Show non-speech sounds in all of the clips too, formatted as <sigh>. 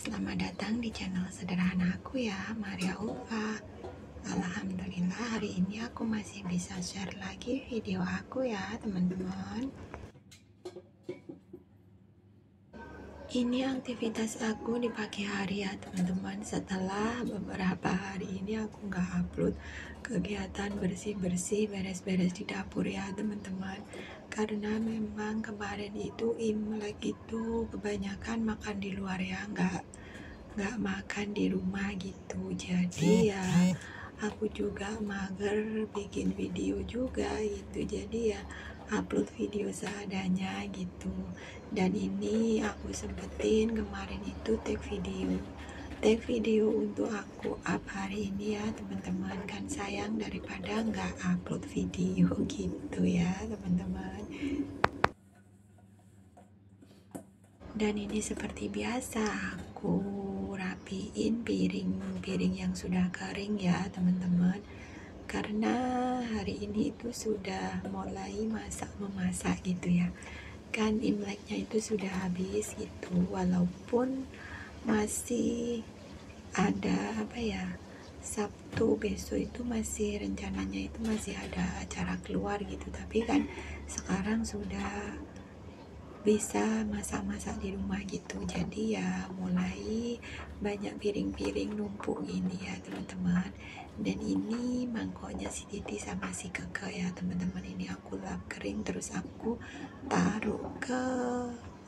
Selamat datang di channel sederhana aku ya Maria Ulfa. Alhamdulillah hari ini aku masih bisa share lagi video aku ya teman-teman ini aktivitas aku di pagi hari ya teman-teman. Setelah beberapa hari ini aku nggak upload kegiatan bersih-bersih beres-beres di dapur ya teman-teman. Karena memang kemarin itu imlek itu kebanyakan makan di luar ya nggak nggak makan di rumah gitu. Jadi ya aku juga mager bikin video juga gitu. Jadi ya upload video seadanya gitu. Dan ini aku sempetin kemarin itu take video. Take video untuk aku up hari ini ya teman-teman. Kan sayang daripada nggak upload video <laughs> gitu ya teman-teman. Dan ini seperti biasa aku rapiin piring-piring yang sudah kering ya teman-teman. Karena hari ini itu sudah mulai masak memasak gitu ya. Kan imleknya itu sudah habis gitu. Walaupun masih ada apa ya Sabtu besok itu masih rencananya itu masih ada acara keluar gitu. Tapi kan sekarang sudah bisa masak-masak di rumah gitu. Jadi ya mulai banyak piring-piring numpuk ini ya teman-teman. Dan ini mangkoknya si Titi sama si Keke ya teman-teman. Ini aku lap kering terus aku taruh ke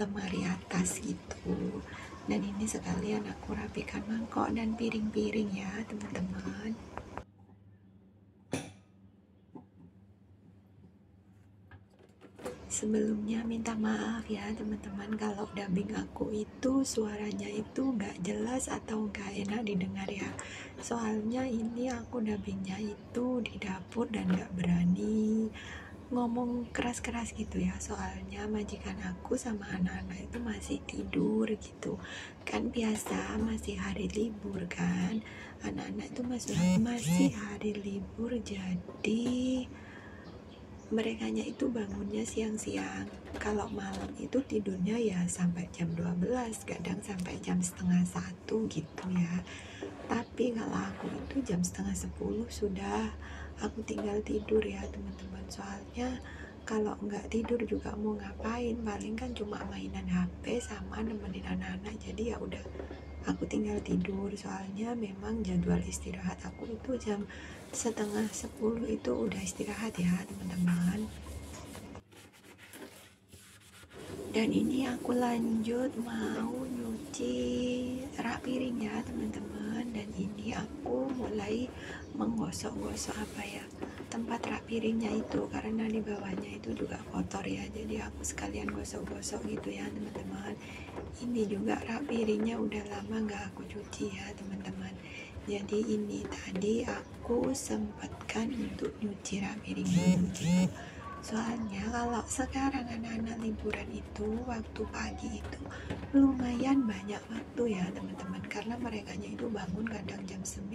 lemari atas gitu. Dan ini sekalian aku rapikan mangkok dan piring-piring ya teman-teman sebelumnya minta maaf ya teman-teman. Kalau dubbing aku itu suaranya itu nggak jelas atau nggak enak didengar ya. Soalnya ini aku dubbingnya itu di dapur dan nggak berani ngomong keras-keras gitu ya. Soalnya majikan aku sama anak-anak itu masih tidur gitu. Kan biasa masih hari libur kan. Anak-anak itu masih masih hari libur jadi mereka itu bangunnya siang-siang. Kalau malam itu tidurnya ya sampai jam 12 kadang sampai jam setengah satu gitu ya. Tapi kalau aku itu jam setengah sepuluh sudah. Aku tinggal tidur ya teman-teman. Soalnya kalau nggak tidur juga mau ngapain? Paling kan cuma mainan HP sama nemenin anak-anak. Jadi ya udah aku tinggal tidur soalnya memang jadwal istirahat aku itu jam setengah sepuluh itu udah istirahat ya teman-teman. Dan ini aku lanjut mau nyuci rak piring ya teman-teman. Dan ini aku mulai menggosok-gosok apa ya tempat rak piringnya itu karena di bawahnya itu juga kotor ya. Jadi aku sekalian gosok-gosok gitu ya teman-teman. Ini juga rak piringnya udah lama nggak aku cuci ya teman-teman. Jadi ini tadi aku sempatkan untuk nyuci piring dulu gitu. Soalnya kalau sekarang anak-anak liburan itu waktu pagi itu lumayan banyak waktu ya teman-teman. Karena mereka itu bangun kadang jam 9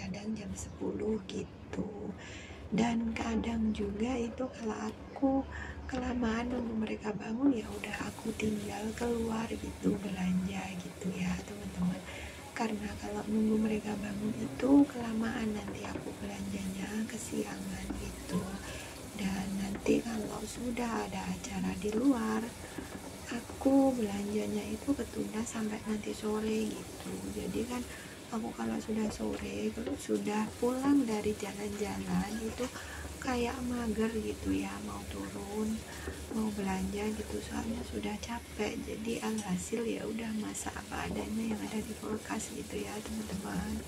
kadang jam 10 gitu dan kadang juga itu kalau aku kelamaan nunggu mereka bangun ya udah aku tinggal keluar gitu belanja gitu ya teman-teman. Karena kalau nunggu mereka bangun itu kelamaan nanti aku belanjanya kesiangan gitu. Dan nanti kalau sudah ada acara di luar aku belanjanya itu ketunda sampai nanti sore gitu. Jadi kan aku kalau sudah sore kalau sudah pulang dari jalan-jalan itu kayak mager gitu ya mau turun mau belanja gitu. Soalnya sudah capek jadi alhasil ya udah masak apa adanya yang ada di kulkas gitu ya teman-teman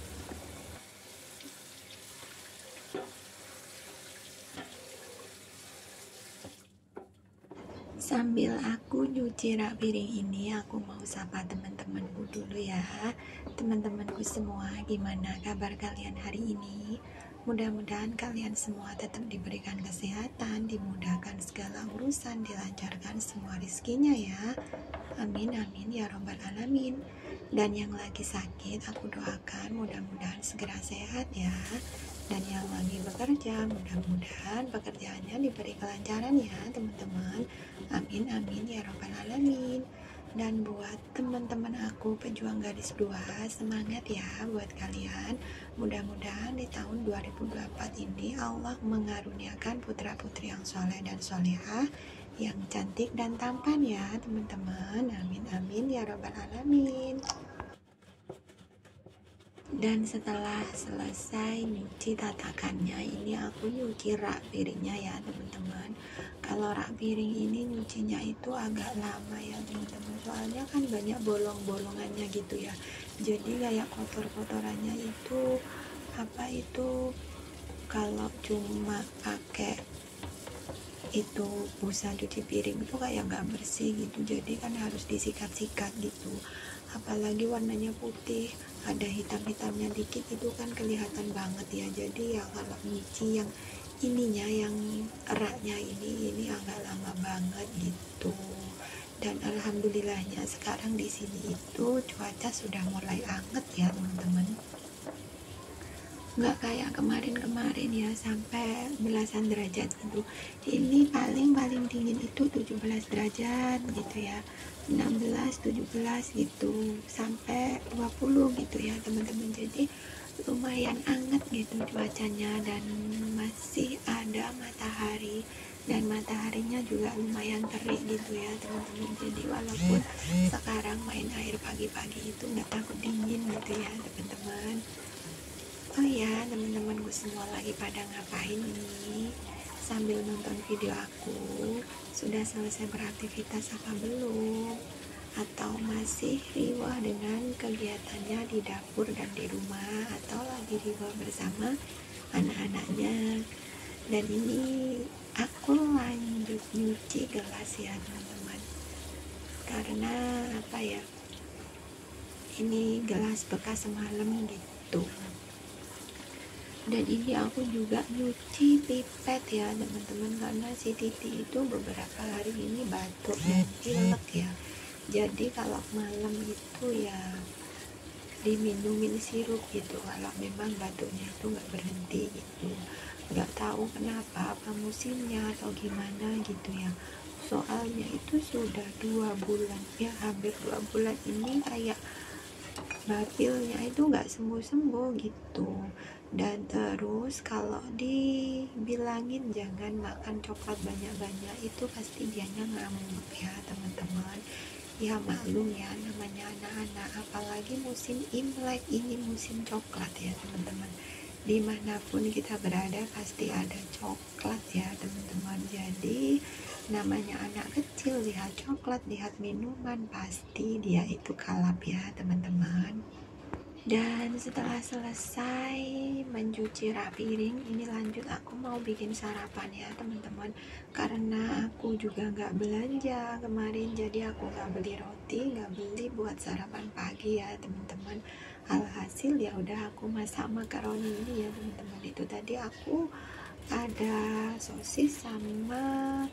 sambil aku nyuci rak piring ini aku mau sapa teman-temanku dulu ya teman-temanku semua gimana kabar kalian hari ini Mudah-mudahan kalian semua tetap diberikan kesehatan, dimudahkan segala urusan, dilancarkan semua rizkinya ya. Amin amin ya robbal alamin. Dan yang lagi sakit, aku doakan mudah-mudahan segera sehat ya. dan yang lagi bekerja mudah-mudahan pekerjaannya diberi kelancaran ya teman-teman. Amin amin ya robbal alamin. Dan buat teman-teman aku pejuang gadis dua semangat ya buat kalian. Mudah-mudahan di tahun 2024 ini Allah mengaruniakan putra-putri yang soleh dan solehah yang cantik dan tampan ya teman-teman. Amin amin ya robbal alamin. Dan setelah selesai nyuci tatakannya ini aku nyuci rak piringnya ya teman-teman. Kalau rak piring ini nyucinya itu agak lama ya teman-teman. Soalnya kan banyak bolong-bolongannya gitu ya. Jadi kayak kotor-kotorannya itu apa itu kalau cuma pakai itu busa cuci piring itu kayak nggak bersih gitu. Jadi kan harus disikat-sikat gitu. Apalagi warnanya putih ada hitam-hitamnya dikit itu kan kelihatan banget ya. Jadi ya kalau nyuci yang ininya yang eraknya ini ini agak lama banget gitu. Dan alhamdulillahnya sekarang di sini itu cuaca sudah mulai anget ya teman-teman nggak kayak kemarin-kemarin ya sampai belasan derajat gitu. Ini paling paling dingin itu 17 derajat gitu ya. 16 17 gitu. Sampai 20 gitu ya teman-teman. Jadi lumayan anget gitu cuacanya dan masih ada matahari. Dan mataharinya juga lumayan terik gitu ya teman-teman. Jadi walaupun sekarang main air pagi-pagi itu nggak takut dingin gitu ya teman-teman oh ya teman-temanku semua lagi pada ngapain ini? Sambil nonton video aku sudah selesai beraktivitas apa belum? Atau masih riwah dengan kegiatannya di dapur dan di rumah atau lagi riwah bersama anak-anaknya? Dan ini aku lanjut nyuci gelas ya teman-teman. Karena apa ya? Ini gelas bekas semalam gitu dan ini aku juga nyuci pipet ya teman-teman. Karena si Titi itu beberapa hari ini batuk dan pilek ya. Jadi kalau malam itu ya diminumin sirup gitu. Kalau memang batuknya itu nggak berhenti gitu. Nggak tahu kenapa apa musimnya atau gimana gitu ya. Soalnya itu sudah dua bulan ya hampir dua bulan ini kayak batilnya itu nggak sembuh-sembuh gitu dan terus kalau dibilangin jangan makan coklat banyak-banyak itu pasti dianya ngamuk ya teman-teman. Ya maklum ya namanya anak-anak. Apalagi musim imlek ini musim coklat ya teman-teman. Di mana pun kita berada pasti ada coklat ya teman-teman. Jadi namanya anak kecil lihat coklat lihat minuman pasti dia itu kalap ya teman-teman dan setelah selesai mencuci piring ini lanjut. Aku mau bikin sarapan ya teman-teman. Karena aku juga nggak belanja kemarin jadi aku nggak beli roti nggak beli buat sarapan pagi ya teman-teman. Alhasil ya udah aku masak makaroni ini ya teman-teman. Itu tadi aku ada sosis sama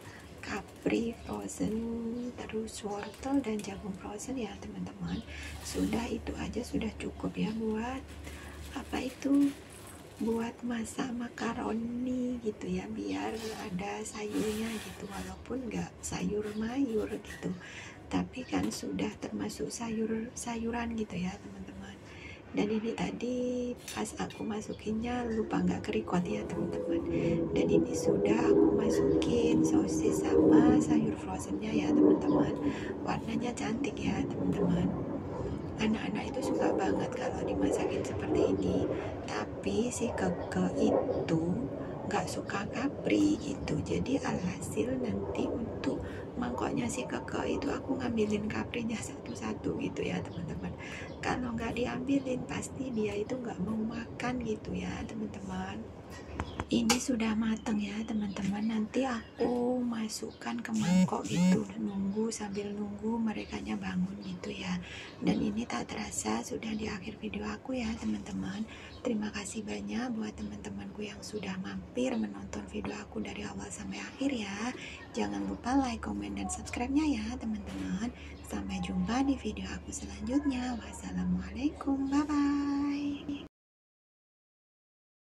capri frozen terus wortel dan jagung frozen ya teman-teman. Sudah itu aja sudah cukup ya buat apa itu buat masak makaroni gitu ya biar ada sayurnya gitu walaupun nggak sayur mayur gitu. Tapi kan sudah termasuk sayur sayuran gitu ya teman-teman dan ini tadi pas aku masukinnya lupa nggak kerikot ya teman-teman. Dan ini sudah aku masukin sosis sama sayur frozennya ya teman-teman. Warnanya cantik ya teman-teman. Anak-anak itu suka banget kalau dimasakin seperti ini. Tapi si keke itu nggak suka kapri gitu. Jadi alhasil nanti untuk mangkoknya si keke itu aku ngambilin kaprinya satu-satu gitu ya teman-teman. Kalau nggak diambilin pasti dia itu nggak mau makan gitu ya teman-teman. Ini sudah mateng ya teman-teman. Nanti aku masukkan ke mangkok itu nunggu sambil nunggu mereka bangun gitu ya. Dan ini tak terasa sudah di akhir video aku ya teman-teman. Terima kasih banyak buat teman-temanku yang sudah mampir menonton video aku dari awal sampai akhir ya. Jangan lupa like, comment, dan subscribe-nya ya teman-teman. Sampai jumpa di video aku selanjutnya. Wassalamualaikum. Bye bye